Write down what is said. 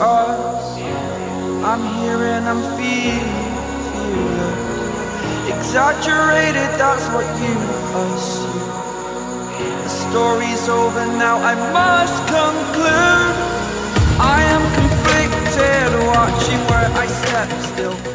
us. I'm here and I'm feeling, feeling exaggerated. That's what you assume. The story's over now. I must conclude. I am conflicted, watching where I step still.